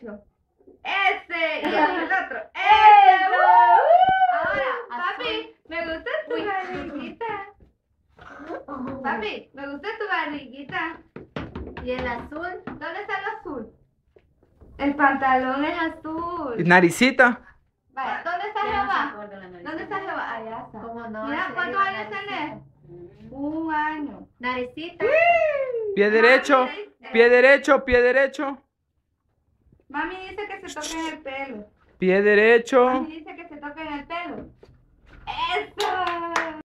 derecho. Ese. Y el otro. Ese. Ahora, papi, me gusta tu barriguita. Papi, me gusta tu barriguita. ¿Y el azul? ¿Dónde está el azul? El pantalón es azul. Naricita. Vaya, ¿dónde está Jehová? ¿Dónde está Jehová? Allá está. ¿Cómo no? Mira, ¿cuántos años naricita. tenés? Un año. Naricita. Pie derecho. Mami dice- Pie derecho, pie derecho. Mami dice que se toque en el pelo. Pie derecho. Mami